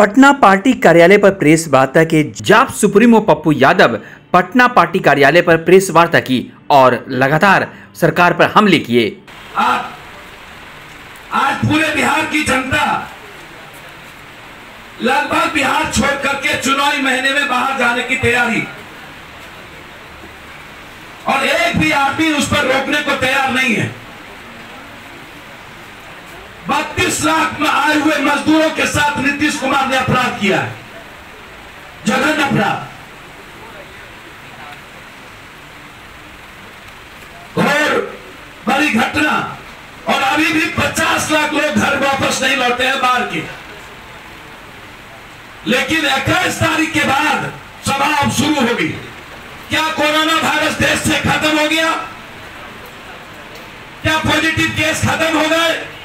Patna party कार्यालय पर press वार्ता के जाप सुप्रीमो पप्पू यादव पटना पार्टी कार्यालय पर प्रेस वार्ता की और लगातार सरकार पर हमले किए। आज पूरे बिहार की जनता लगभग बिहार छोड़ करके चुनावी महीने में बाहर जाने की तैयारी और एक भी आदमी उस पर रोकने को तैयार नहीं है। बत्तीस लाख में आए हुए मजदूरों के साथ नीतीश कुमार ने अपराध किया है। जघन्य अपराध। घोर बड़ी घटना। और अभी भी 50 लाख लोग घर वापस नहीं लौटे हैं बाहर के। लेकिन इक्कीस तारीख के बाद सभा अब शुरू होगी क्या कोरोना वायरस देश से खत्म हो गया? क्या पॉजिटिव केस खत्म हो गए?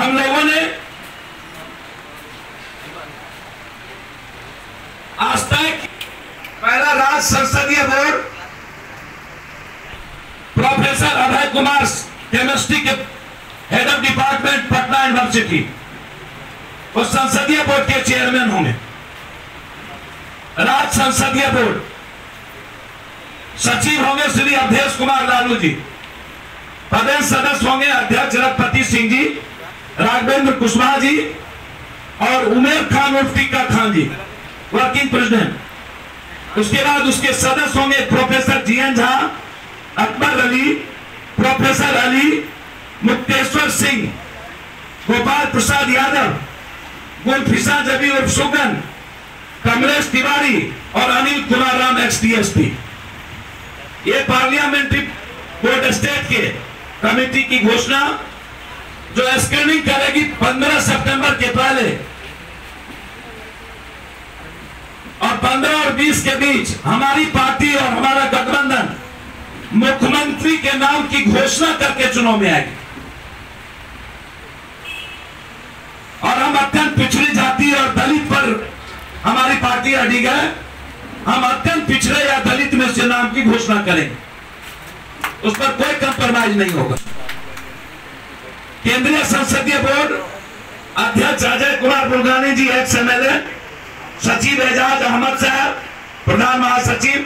हम लोगों ने आज तक पहला राज्य संसदीय board professor Abhay Kumar chemistry के head of department Patna university वो संसदीय बोर्ड के चेयरमैन होंगे। राज्य संसदीय बोर्ड। सचिव होंगे श्री अवधेश कुमार लालू जी। प्रदेश सदस्य होंगे अध्यक्ष रघुपति सिंह जी। राघवेंद्र कुशवाहा जी और उमेर खान उर्फ़ टीका खान जी, वर्किंग प्रेसिडेंट। उसके बाद उसके सदस्य होंगे professor G N Jha, Akbar Ali, professor Ali, Mukteshwar Singh, Gopal Prasad Yadav Gulfisha Jabi उर्फ़ Sugan, Kamlesh Tiwari और अनिल कुमार राम एक्स डीएसपी ये पार्लियामेंट्री बोर्ड स्टेट के कमेटी की घोषणा जो स्क्रीनिंग करेगी 15 सितंबर के पहले। और 15 और 20 के बीच हमारी पार्टी और हमारा गठबंधन मुख्यमंत्री के नाम की घोषणा करके चुनाव में आएगी। और हम अत्यंत पिछड़ी जाति और दलित पर हमारी पार्टी अड़ी है। हम अत्यंत पिछड़े या दलित में से नाम की घोषणा करेंगे। उस पर कोई कंप्रोमाइज नहीं होगा। केंद्रीय संसदीय बोर्ड अध्यक्ष अजय कुमार बुलगानी जी एक्स एमएलए सचिव एजाज अहमद साहब, प्रधान महासचिव,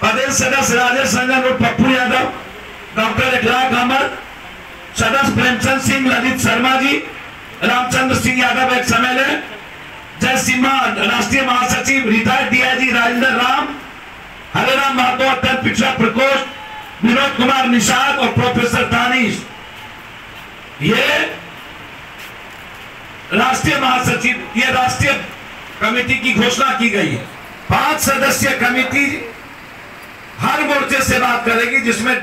प्रदेश सदस्य राजेश रंजन और पप्पू यादव, डॉक्टर इखलाक अहमद, सदस्य प्रेमचंद सिंह, ललित शर्मा जी, रामचंद्र सिंह यादव एक्स एमएलए जय सिम्हा राष्ट्रीय महासचिव, रिटायर्ड डीआईजी राजेंद्र राम, हरेराम महतो, अत्यंत पिछड़ा प्रकोष्ठ, विनोद कुमार निषाद और प्रोफेसर दानिश। ये राष्ट्रीय महासचिव, ये राष्ट्रीय कमेटी की घोषणा की गई है। पाँच सदस्यीय कमेटी हर मोर्चे से बात करेगी, जिसमें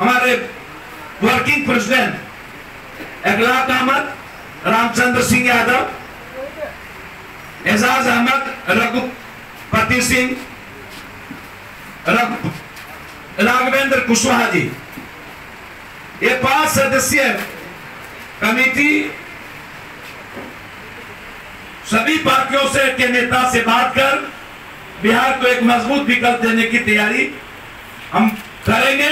हमारे वर्किंग प्रेसिडेंट अखलाक अहमद, रामचंद्र सिंह यादव, एजाज अहमद, रघुपति सिंह राघवेंद्र कुशवाहा जी। ये पाँच सदस्य कमेटी सभी पार्टियों से के नेता से बात कर बिहार को एक मज़बूत विकल्प देने की तैयारी हम करेंगे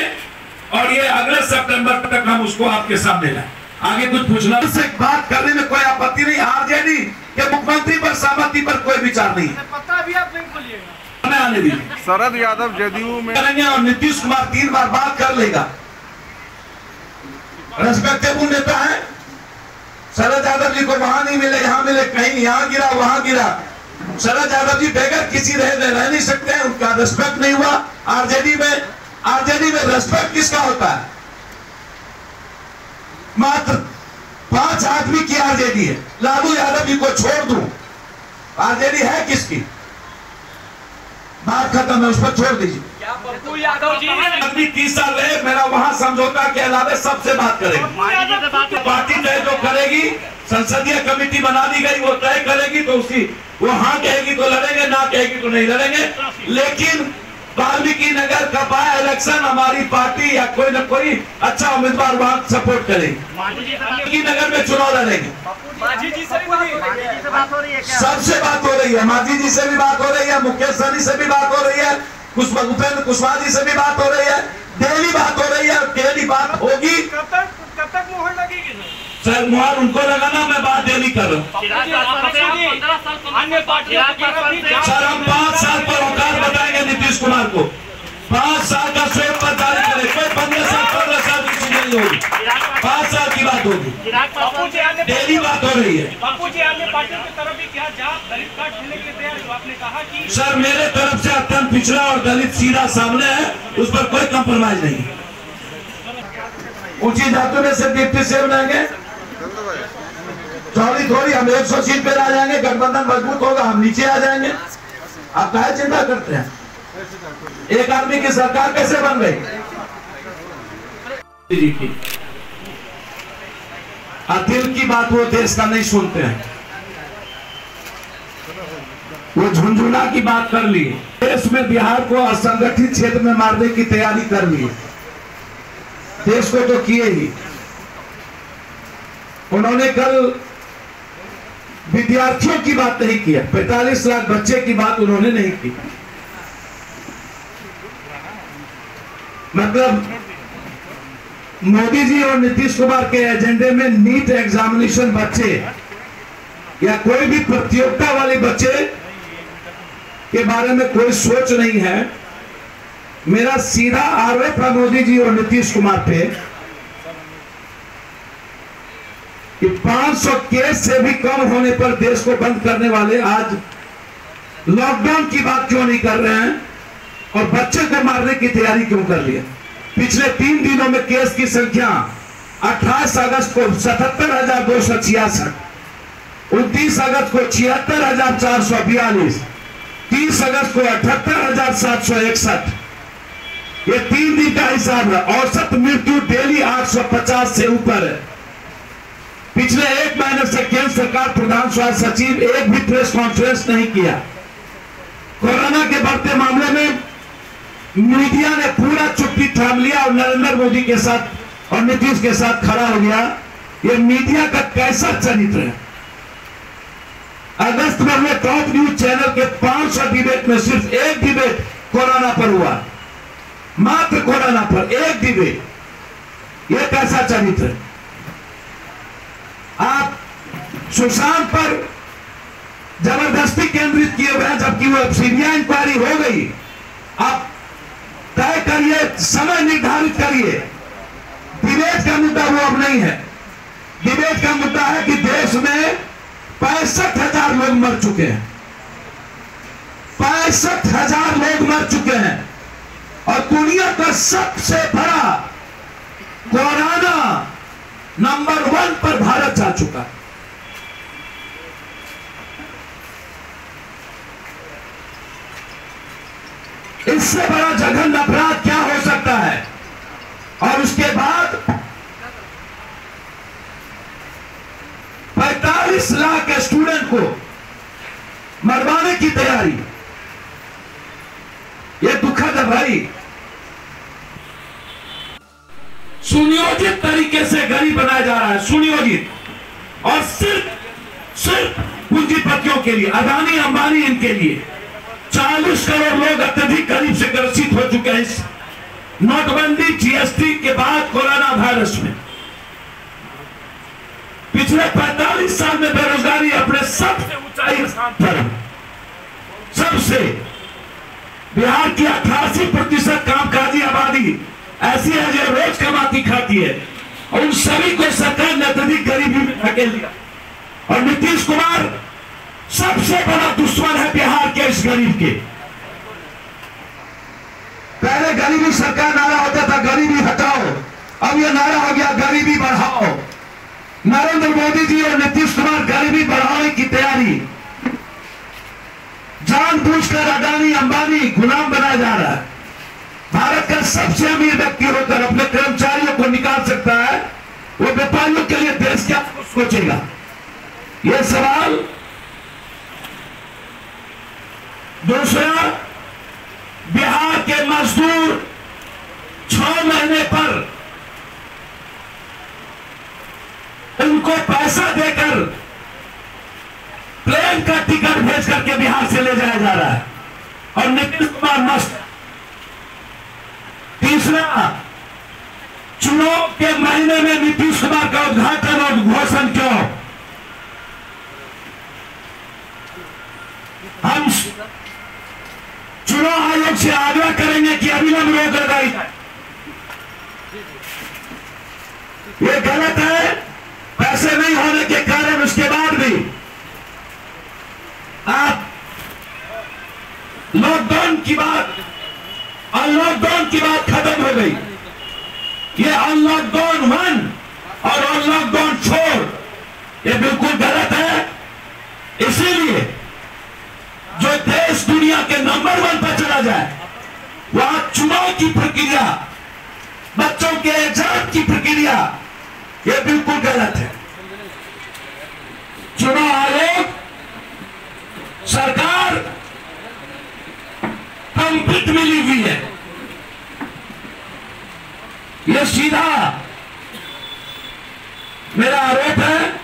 और ये अगले सितंबर तक हम उसको आपके सामने लाए। आगे कुछ पूछना? से बात करने में कोई आपत्ति नहीं आरजेडी के मुख्यमंत्री पर सहमति पर कोई विचार नहीं। पता भी आप नहीं खोलिएगा आने दीजिए। शरद यादव जदयू में करेंगे और नीतीश कुमार तीन बार बात कर लेगा। रेस्पेक्टेबल नेता है। शरद यादव जी को वहाँ नहीं मिले यहाँ मिले कहीं यहाँ गिरा वहाँ गिरा। शरद यादव जी बगैर किसी रह रह नहीं सकते हैं उनका रेस्पेक्ट नहीं हुआ। आरजेडी में आरजेडी में रेस्पेक्ट किसका होता है? मात्र पाँच आदमी की आरजेडी है। लालू यादव जी को छोड़ दू। आरजेडी है किसकी? बात खत्म है उस पर छोड़ दीजिए। पप्पू यादव जी? तीस साल रहे मेरा समझौता के अलावा सबसे बात करेगी। पार्टी तय जो करेगी संसदीय कमेटी बना दी गई वो तय करेगी तो उसी वो हाँ कहेगी तो लड़ेंगे ना कहेगी तो नहीं लड़ेंगे। लेकिन वाल्मीकि नगर का बाय इलेक्शन हमारी पार्टी या कोई ना कोई अच्छा उम्मीदवार वहाँ सपोर्ट करेगी। वाल्मीकि नगर में चुनाव लड़ेंगे। सबसे बात हो रही है। मांझी जी से भी बात हो रही है। मुकेश सहनी से भी बात हो रही है। उपेंद्र कुशवाहा जी से भी बात हो रही है। डेली बात हो रही है डेली बात होगी। कब तक कब लगेगी सर मुहार उनको लगाना, मैं बात डेली कर। सर, हम पाँच साल पर औकात बताएँगे नीतीश कुमार को। पाँच साल का स्वयं पर जारी करे। कोई पंद्रह साल पंद्रह साल की चीज़ नहीं होगी। बात होगी। चिराग बापू डेली बात हो रही है। बापू जी अन्य पार्टियों की तरफ़ भी क्या जाँच दलित कार्ड देने के लिए तैयार है? आपने कहा कि सर मेरे तरफ़ से अत्यंत पिछड़ा और दलित सीधा सामने है उस पर कोई कंप्रोमाइज नहीं ऊँची जातों में से डिप्टी सेव लेंगे चौड़ी थोड़ी हम एक सौ सीट पे आ जाएँगे गठबंधन मज़बूत होगा हम नीचे आ जाएँगे। आप क्या चिंता करते हैं? एक आदमी की सरकार कैसे बन गई? जी की और दिल की बात वो देश का नहीं सुनते हैं। वो झुंझुना की बात कर ली। देश में बिहार को असंगठित क्षेत्र में मारने की तैयारी कर ली देश को तो किए ही। उन्होंने कल विद्यार्थियों की बात नहीं किया 45 लाख बच्चे की बात उन्होंने नहीं की। मतलब मोदी जी और नीतीश कुमार के एजेंडे में नीट एग्जामिनेशन बच्चे या कोई भी प्रतियोगिता वाले बच्चे के बारे में कोई सोच नहीं है। मेरा सीधा आरोप है मोदी जी और नीतीश कुमार पे कि 500 केस से भी कम होने पर देश को बंद करने वाले आज लॉकडाउन की बात क्यों नहीं कर रहे हैं? और बच्चे को मारने की तैयारी क्यों कर लिया पिछले तीन दिनों में केस की संख्या 28 अगस्त को सतहत्तर हज़ार दो सौ छियासठ, उनतीस अगस्त को छिहत्तर हज़ार चार सौ बयालीस, तीस अगस्त को अठहत्तर हज़ार सात सौ इकसठ। ये तीन दिन का हिसाब है। औसत मृत्यु डेली 850 से ऊपर है। पिछले एक महीने से केंद्र सरकार, प्रधान स्वास्थ्य सचिव एक भी प्रेस कॉन्फ्रेंस नहीं किया। कोरोना के बढ़ते मामले में मीडिया ने पूरा चुप्पी थाम लिया और नरेंद्र मोदी के साथ और नीतीश के साथ खड़ा हो गया। ये मीडिया का कैसा चरित्र है? अगस्त में हुए टॉप न्यूज़ चैनल के 500 डिबेट में सिर्फ़ एक डिबेट कोरोना पर हुआ। मात्र कोरोना पर, एक डिबेट यह कैसा चरित्र है? आप सुशांत पर ज़बरदस्ती केंद्रित किए हुए हैं, जबकि वो सीबीआई इंक्वायरी हो गई। तय करिए, समय निर्धारित करिए। डिबेट का मुद्दा वो अब नहीं है। डिबेट का मुद्दा है कि देश में पैंसठ हज़ार लोग मर चुके हैं। पैंसठ हज़ार लोग मर चुके हैं। और दुनिया का सबसे बड़ा कोरोना नंबर वन पर भारत जा चुका है। इससे बड़ा जघन्य अपराध क्या हो सकता है? और उसके बाद 45 लाख के स्टूडेंट को मरवाने की तैयारी। यह दुखद है भाई। सुनियोजित तरीके से गरीब बनाया जा रहा है, सुनियोजित। और सिर्फ़ सिर्फ़ पूंजीपतियों के लिए, अदानी, अंबानी इनके लिए। चालीस करोड़ लोग अत्यधिक गरीब से ग्रसित हो चुके हैं नोटबंदी जीएसटी के बाद कोरोना वायरस में। पिछले 45 साल में बेरोजगारी अपने सबसे ऊंचाई स्थान पर है। सबसे। बिहार की अठासी प्रतिशत कामकाजी आबादी ऐसी है जो रोज कमाती खाती है और उन सभी को सरकार ने अत्यधिक गरीबी में धकेल दिया। और नीतीश कुमार सबसे बड़ा दुश्मन है बिहार के इस गरीब के। पहले गरीबी सरकार नारा होता था, गरीबी हटाओ। अब यह नारा हो गया, गरीबी बढ़ाओ। नरेंद्र मोदी जी और नीतीश कुमार गरीबी बढ़ाने की तैयारी। जानबूझकर अडानी, अंबानी गुलाम बनाया जा रहा है। भारत का सबसे अमीर व्यक्ति होकर अपने कर्मचारियों को निकाल सकता है, वो व्यापारियों के लिए देश क्या सोचेगा? यह सवाल दूसरा, बिहार के मजदूर छ महीने पर उनको पैसा देकर प्लेन का टिकट भेज करके बिहार से ले जाया जा रहा है। और नीतीश कुमार मस्त। तीसरा, चुनाव के महीने में नीतीश कुमार का उद्घाटन और घोषण क्यों? हम चुनाव आयोग से आग्रह करेंगे कि अविलंब रोक लगाई जाए ये गलत है, पैसे नहीं होने के कारण उसके बाद भी। आप लॉकडाउन की बात अनलॉकडाउन की बात खत्म हो गई। ये अनलॉकडाउन वन और अनलॉकडाउन फोर ये बिल्कुल गलत है इसीलिए जो देश दुनिया के नंबर वन पर चला जाए वहाँ चुनाव की प्रक्रिया, बच्चों के एग्ज़ाम की प्रक्रिया, ये बिल्कुल गलत है। चुनाव आयोग, सरकार कंप्लीट मिली हुई है। यह सीधा मेरा आरोप है